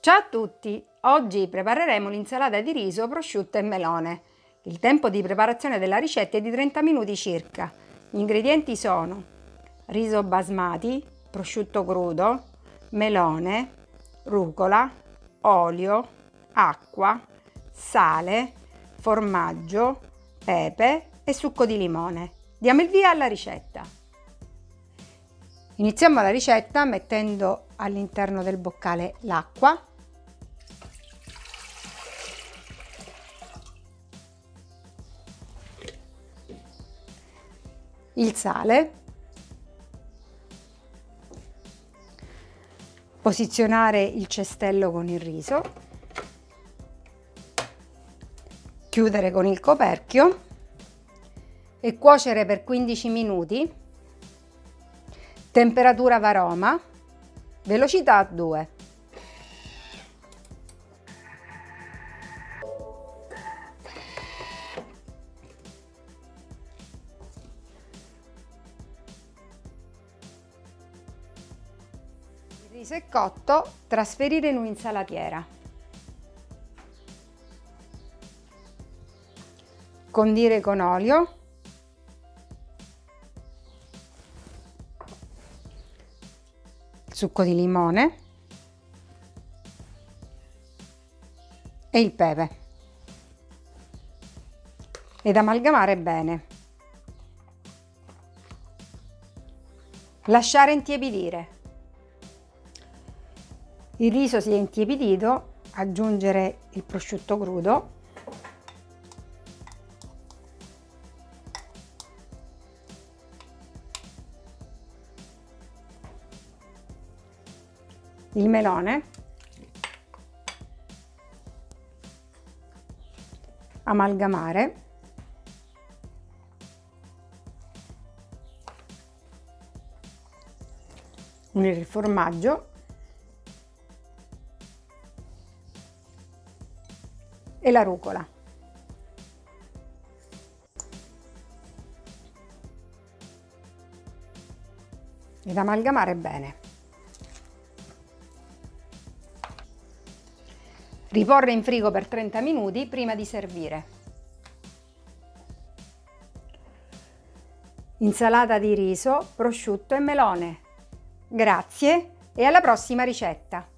Ciao a tutti! Oggi prepareremo l'insalata di riso, prosciutto e melone. Il tempo di preparazione della ricetta è di 30 minuti circa. Gli ingredienti sono riso basmati, prosciutto crudo, melone, rucola, olio, acqua, sale, formaggio, pepe e succo di limone. Diamo il via alla ricetta. Iniziamo la ricetta mettendo all'interno del boccale l'acqua il sale, posizionare il cestello con il riso, chiudere con il coperchio e cuocere per 15 minuti, temperatura varoma, velocità 2. Riso è cotto, trasferire in un'insalatiera. Condire con olio. Succo di limone. E il pepe. Ed amalgamare bene. Lasciare intiepidire. Il riso si è intiepidito, aggiungere il prosciutto crudo, il melone, amalgamare, unire il formaggio e la rucola. Ed amalgamare bene. Riporre in frigo per 30 minuti prima di servire. Insalata di riso, prosciutto e melone. Grazie e alla prossima ricetta!